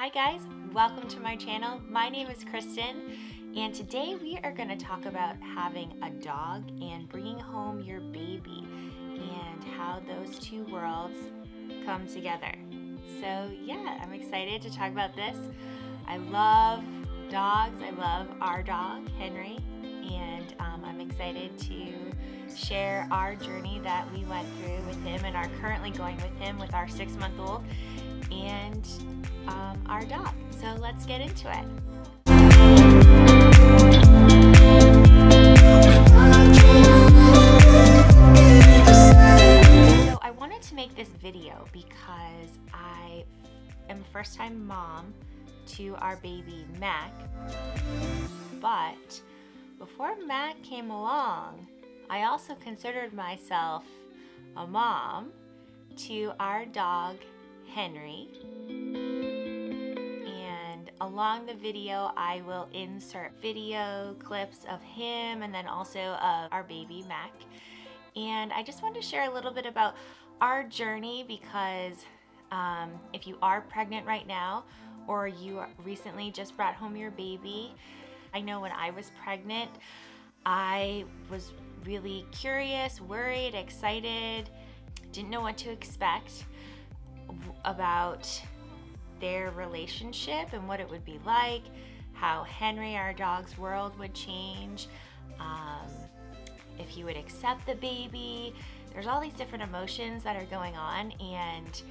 Hi guys, welcome to my channel. My name is Kristin and today we are going to talk about having a dog and bringing home your baby and how those two worlds come together. So yeah, I'm excited to talk about this. I love dogs. I love our dog, Henry, and um, I'm excited to share our journey that we went through with him and are currently going with him with our six month old and um, our dog. So let's get into it. So I wanted to make this video because I am a first time mom to our baby Mac. But before Mac came along, I also considered myself a mom to our dog Henry. And along the video, I will insert video clips of him and then also of our baby Mac. And I just wanted to share a little bit about our journey because um, if you are pregnant right now or you recently just brought home your baby, I know when I was pregnant, I was really curious, worried, excited, didn't know what to expect about their relationship and what it would be like, how Henry, our dog's world, would change, um, if he would accept the baby. There's all these different emotions that are going on, and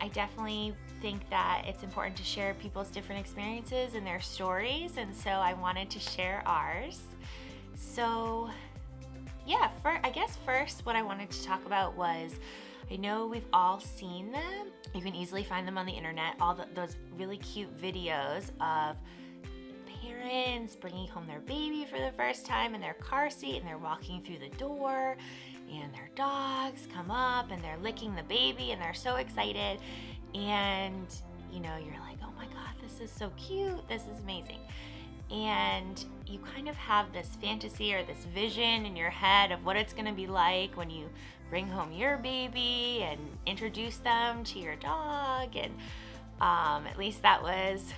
I definitely think that it's important to share people's different experiences and their stories, and so I wanted to share ours. So, yeah, for, I guess first what I wanted to talk about was I know we've all seen them. You can easily find them on the internet, all the, those really cute videos of parents bringing home their baby for the first time in their car seat and they're walking through the door and their dogs come up and they're licking the baby and they're so excited. And you know you're like oh my god this is so cute. This is amazing and you kind of have this fantasy or this vision in your head of what it's going to be like when you bring home your baby and introduce them to your dog and um, at least that was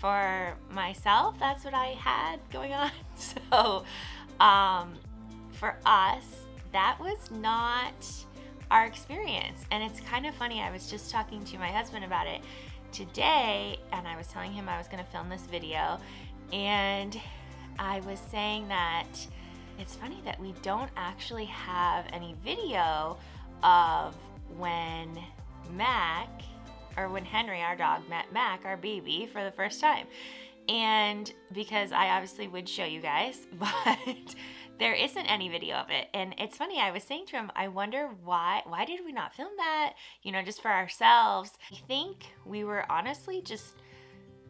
for myself that's what i had going on. So um, for us that was not our experience. And it's kind of funny i was just talking to my husband about it today and i was telling him i was going to film this video and I was saying that it's funny that we don't actually have any video of when Mac, or when Henry, our dog, met Mac, our baby, for the first time. And because I obviously would show you guys, but there isn't any video of it. And it's funny, I was saying to him, I wonder why, why did we not film that? You know, just for ourselves. I think we were honestly just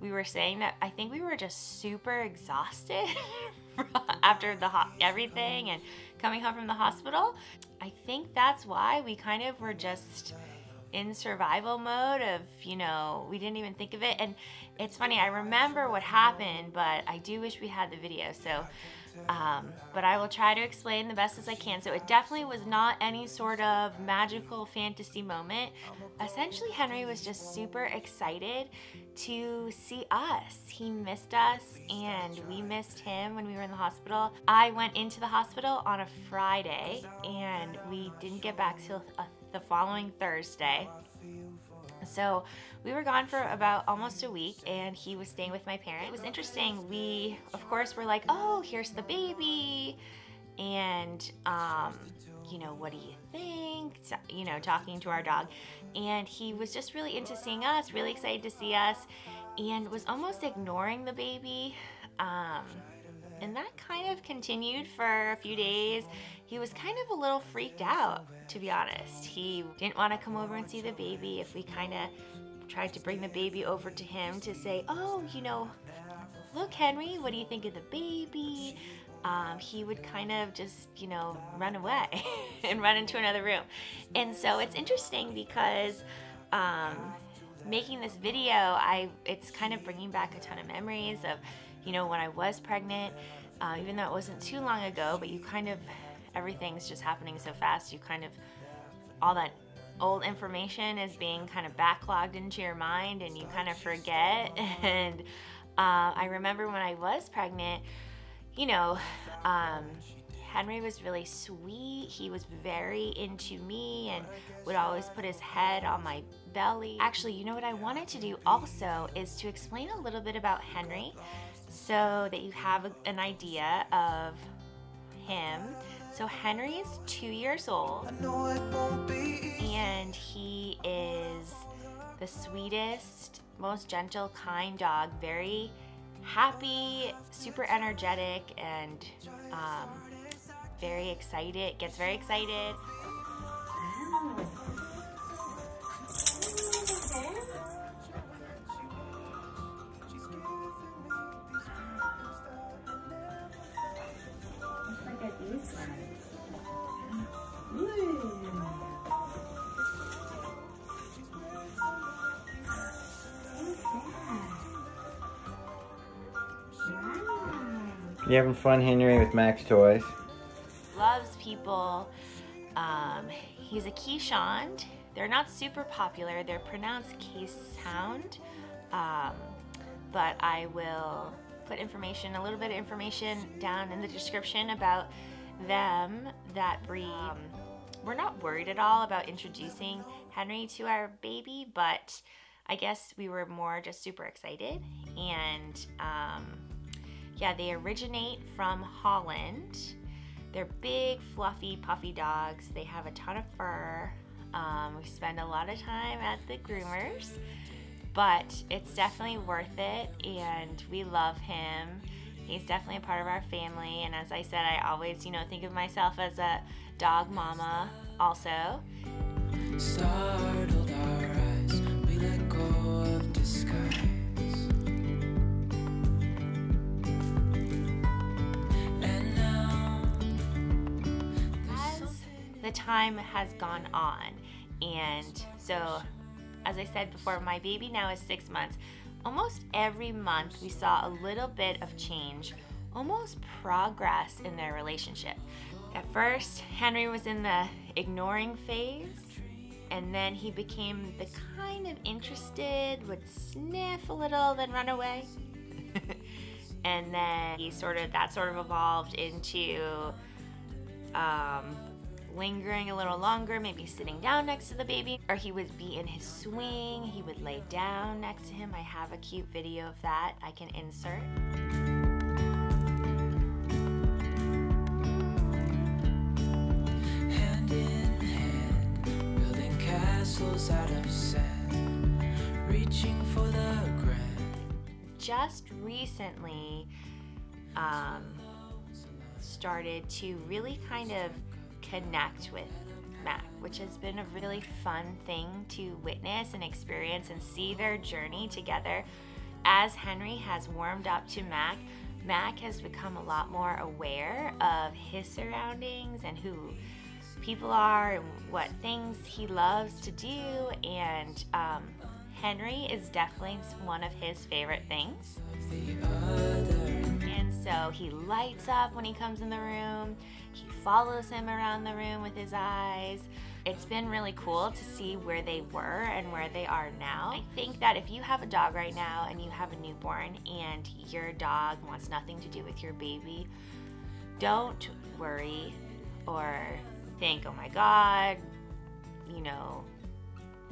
we were saying that I think we were just super exhausted after the everything and coming home from the hospital. I think that's why we kind of were just in survival mode of, you know, we didn't even think of it. And it's funny, I remember what happened, but I do wish we had the video. So um, but I will try to explain the best as I can. So it definitely was not any sort of magical fantasy moment. Essentially, Henry was just super excited to see us. He missed us and we missed him when we were in the hospital. I went into the hospital on a Friday and we didn't get back till uh, the following Thursday. So we were gone for about almost a week and he was staying with my parents. It was interesting. We, of course, were like, oh, here's the baby. And, um, you know, what do you think? You know, talking to our dog. And he was just really into seeing us, really excited to see us, and was almost ignoring the baby. Um, and that kind of continued for a few days. He was kind of a little freaked out, to be honest. He didn't want to come over and see the baby if we kind of tried to bring the baby over to him to say, oh, you know, look, Henry, what do you think of the baby? Um, he would kind of just, you know, run away and run into another room. And so it's interesting because um, making this video, I it's kind of bringing back a ton of memories of you know, when I was pregnant, uh, even though it wasn't too long ago, but you kind of, everything's just happening so fast, you kind of, all that old information is being kind of backlogged into your mind and you kind of forget. And uh, I remember when I was pregnant, you know, um, Henry was really sweet. He was very into me and would always put his head on my belly. Actually, you know what I wanted to do also is to explain a little bit about Henry so that you have a, an idea of him. So Henry is two years old. And he is the sweetest, most gentle, kind dog, very happy, super energetic, and um, very excited, gets very excited. You having fun, Henry, with Mac's toys? Loves people. Um, he's a Keeshond. They're not super popular. They're pronounced case sound. Um, but I will put information, a little bit of information down in the description about them, that breed. Um, we're not worried at all about introducing Henry to our baby, but I guess we were more just super excited. And um, yeah, they originate from Holland. They're big, fluffy, puffy dogs. They have a ton of fur. Um, we spend a lot of time at the groomers, but it's definitely worth it, and we love him. He's definitely a part of our family, and as I said, I always, you know, think of myself as a dog mama also. Startled our eyes, we let go of disguise. The time has gone on. And so, as I said before, my baby now is six months. Almost every month, we saw a little bit of change, almost progress in their relationship. At first, Henry was in the ignoring phase, and then he became the kind of interested, would sniff a little, then run away. and then he sort of, that sort of evolved into um, lingering a little longer, maybe sitting down next to the baby, or he would be in his swing, he would lay down next to him. I have a cute video of that I can insert. Hand in hand, building castles out of sand, reaching for the Just recently, um, started to really kind of connect with Mac, which has been a really fun thing to witness and experience and see their journey together. As Henry has warmed up to Mac, Mac has become a lot more aware of his surroundings and who people are and what things he loves to do. And um, Henry is definitely one of his favorite things. And so he lights up when he comes in the room. He follows him around the room with his eyes. It's been really cool to see where they were and where they are now. I think that if you have a dog right now and you have a newborn and your dog wants nothing to do with your baby, don't worry or think, oh my God, you know,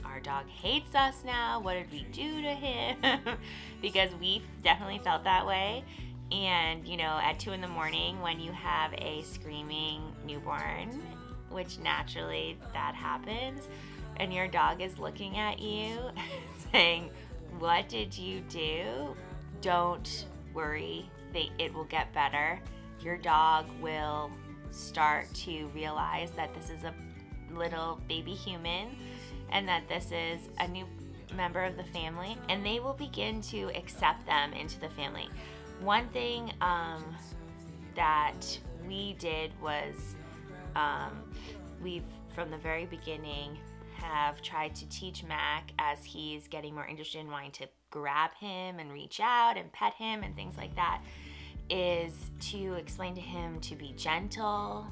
our dog hates us now. What did we do to him? because we definitely felt that way. And, you know, at two in the morning when you have a screaming newborn, which naturally that happens, and your dog is looking at you saying, What did you do? Don't worry, they, it will get better. Your dog will start to realize that this is a little baby human and that this is a new member of the family, and they will begin to accept them into the family. One thing um, that we did was um, we've, from the very beginning, have tried to teach Mac as he's getting more interested in wanting to grab him and reach out and pet him and things like that, is to explain to him to be gentle,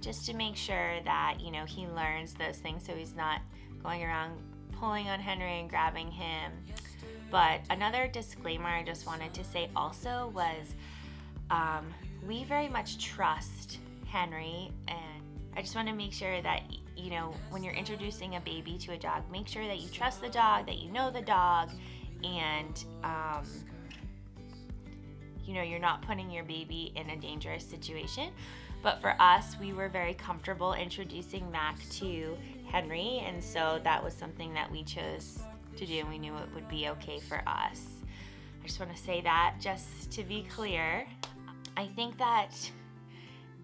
just to make sure that, you know, he learns those things so he's not going around pulling on Henry and grabbing him. But another disclaimer I just wanted to say also was um, we very much trust Henry, and I just want to make sure that you know when you're introducing a baby to a dog, make sure that you trust the dog, that you know the dog, and um, you know you're not putting your baby in a dangerous situation. But for us, we were very comfortable introducing Mac to Henry, and so that was something that we chose to do, and we knew it would be okay for us. I just want to say that just to be clear. I think that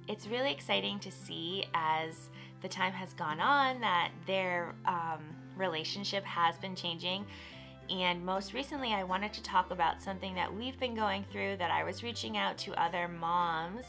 it's really exciting to see as the time has gone on that their um, relationship has been changing. And most recently, I wanted to talk about something that we've been going through that I was reaching out to other moms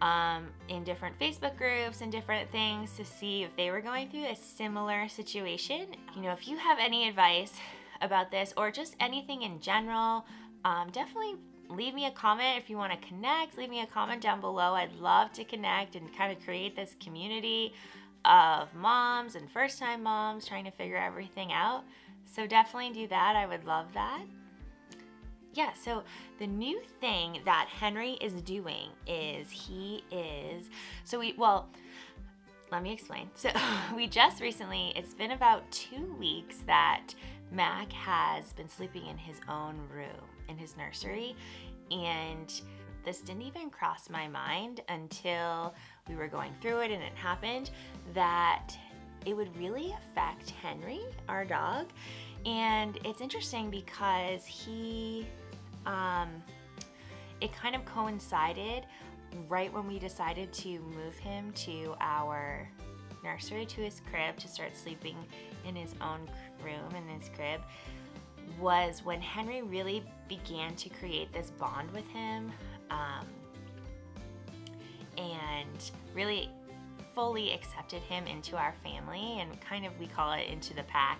um, in different Facebook groups and different things to see if they were going through a similar situation. You know, if you have any advice about this or just anything in general, um, definitely leave me a comment if you want to connect. Leave me a comment down below. I'd love to connect and kind of create this community of moms and first time moms trying to figure everything out. So definitely do that. I would love that. Yeah, so the new thing that Henry is doing is he is, so we, well, let me explain. So we just recently, it's been about two weeks that Mac has been sleeping in his own room in his nursery. And this didn't even cross my mind until we were going through it and it happened that it would really affect Henry, our dog. And it's interesting because he, um, it kind of coincided right when we decided to move him to our nursery to his crib to start sleeping in his own room in his crib was when Henry really began to create this bond with him um, and really fully accepted him into our family and kind of we call it into the pack.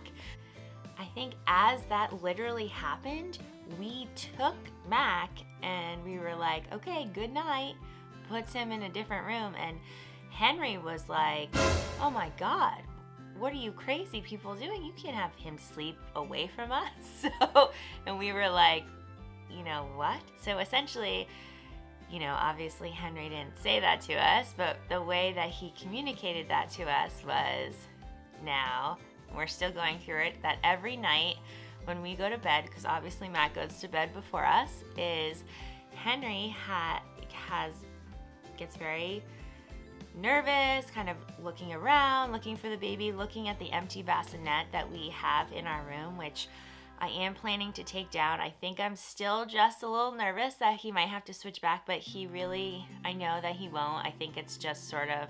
I think as that literally happened, we took Mac and we were like, okay, good night, puts him in a different room. And Henry was like, oh my God, what are you crazy people doing? You can't have him sleep away from us. So, and we were like, you know what? So essentially, you know, obviously Henry didn't say that to us, but the way that he communicated that to us was now we're still going through it that every night when we go to bed, because obviously Matt goes to bed before us, is Henry ha- has gets very nervous, kind of looking around, looking for the baby, looking at the empty bassinet that we have in our room, which I am planning to take down. I think I'm still just a little nervous that he might have to switch back, but he really, I know that he won't. I think it's just sort of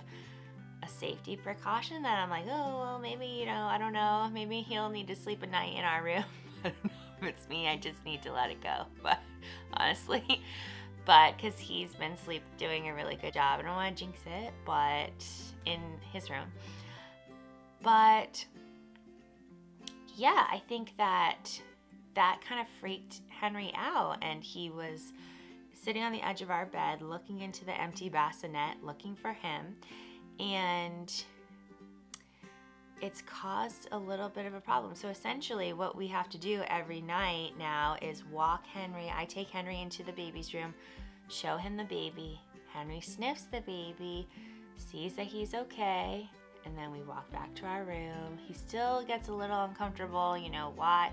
safety precaution that I'm like, oh, well, maybe, you know, I don't know. Maybe he'll need to sleep a night in our room. If it's me. I just need to let it go. But honestly, but because he's been sleep doing a really good job. I don't want to jinx it, but in his room. But yeah, I think that that kind of freaked Henry out, and he was sitting on the edge of our bed, looking into the empty bassinet, looking for him, and it's caused a little bit of a problem. So essentially, what we have to do every night now is walk Henry. I take Henry into the baby's room, show him the baby. Henry sniffs the baby, sees that he's okay, and then we walk back to our room. He still gets a little uncomfortable, you know, why?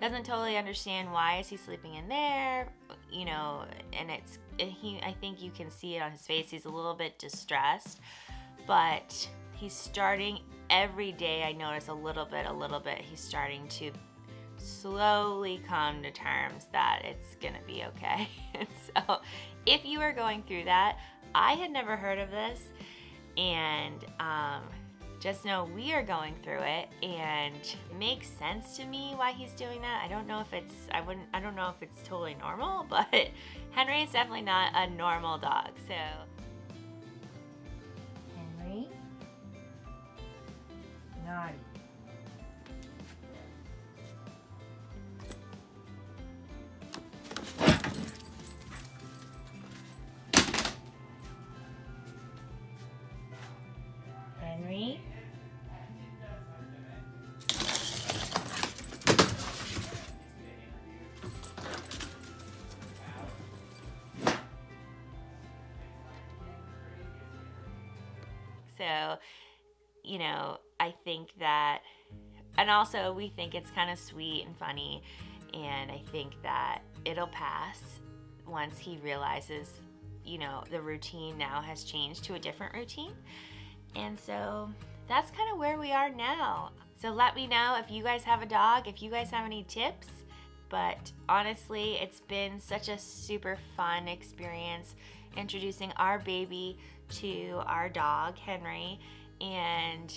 Doesn't totally understand why is he sleeping in there, you know, and it's he I think you can see it on his face. He's a little bit distressed, but he's starting every day I notice a little bit, a little bit, he's starting to slowly come to terms that it's gonna be okay. so if you are going through that, I had never heard of this, and um, just know we are going through it and makes sense to me why he's doing that. I don't know if it's I wouldn't I don't know if it's totally normal, but Henry is definitely not a normal dog. So Henry. So, you know, think that, and also we think it's kind of sweet and funny. And I think that it'll pass once he realizes, you know, the routine now has changed to a different routine. And so that's kind of where we are now. So let me know if you guys have a dog, if you guys have any tips. But honestly, it's been such a super fun experience introducing our baby to our dog, Henry. And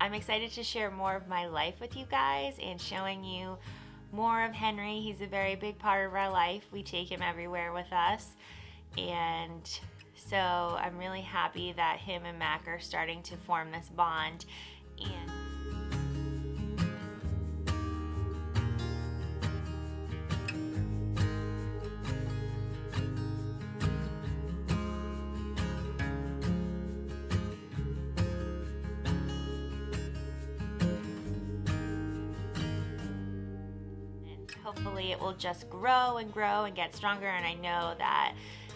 I'm excited to share more of my life with you guys and showing you more of Henry. He's a very big part of our life. We take him everywhere with us. And so I'm really happy that him and Mac are starting to form this bond. And hopefully it will just grow and grow and get stronger and I know that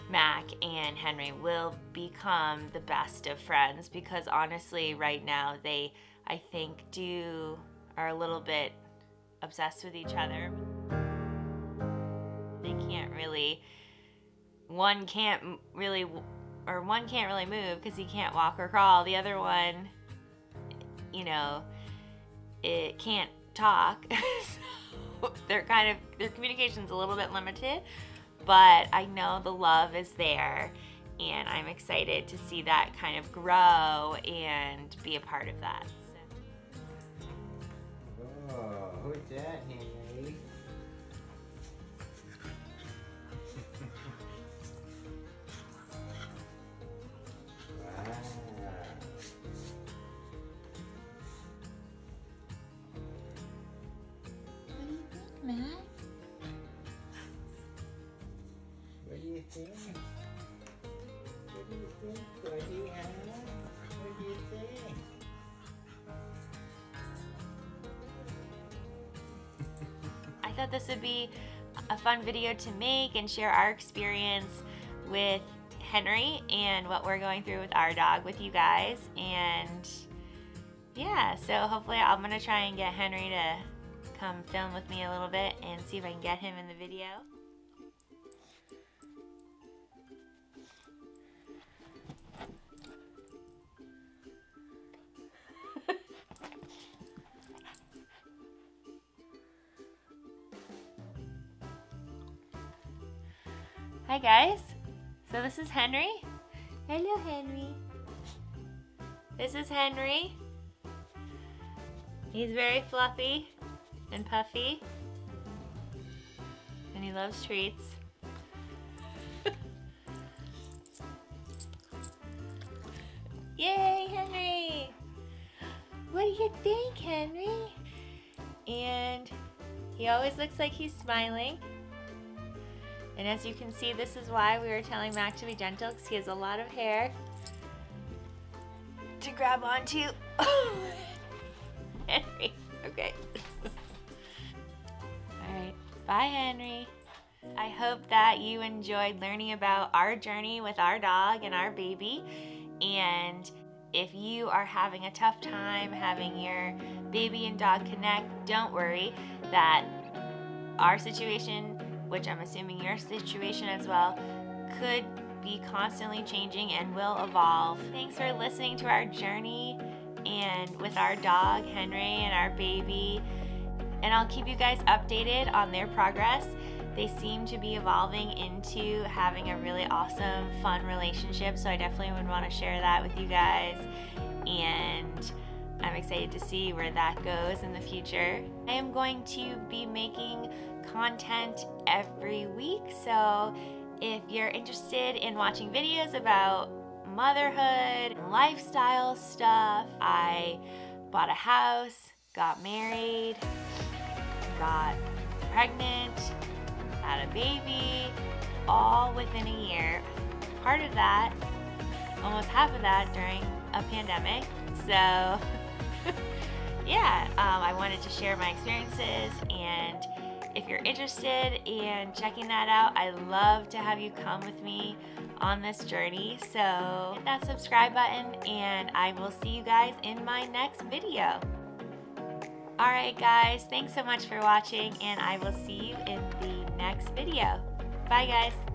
Mac and Henry will become the best of friends because honestly right now they I think do are a little bit obsessed with each other. They can't really one can't really or one can't really move because he can't walk or crawl. The other one you know it can't talk. they're kind of their communication's a little bit limited, but I know the love is there and I'm excited to see that kind of grow and be a part of that. So. Oh, who's that, Thought this would be a fun video to make and share our experience with Henry and what we're going through with our dog with you guys. And yeah, so hopefully I'm gonna try and get Henry to come film with me a little bit and see if I can get him in the video. Hi guys. So this is Henry. Hello Henry. This is Henry. He's very fluffy and puffy. And he loves treats. Yay, Henry! What do you think, Henry? And he always looks like he's smiling. And as you can see, this is why we were telling Mac to be gentle because he has a lot of hair to grab onto. Henry, okay. All right, bye Henry. I hope that you enjoyed learning about our journey with our dog and our baby. And if you are having a tough time having your baby and dog connect, don't worry that our situation which I'm assuming your situation as well, could be constantly changing and will evolve. Thanks for listening to our journey and with our dog, Henry, and our baby. And I'll keep you guys updated on their progress. They seem to be evolving into having a really awesome, fun relationship. So I definitely would want to share that with you guys. And I'm excited to see where that goes in the future. I am going to be making content every week. So if you're interested in watching videos about motherhood, lifestyle stuff, I bought a house, got married, got pregnant, had a baby, all within a year. Part of that, almost half of that during a pandemic. So yeah, um, I wanted to share my experiences and if you're interested in checking that out, I love to have you come with me on this journey. So hit that subscribe button and I will see you guys in my next video. Alright guys, thanks so much for watching and I will see you in the next video. Bye guys.